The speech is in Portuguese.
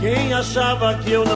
Quem achava que eu não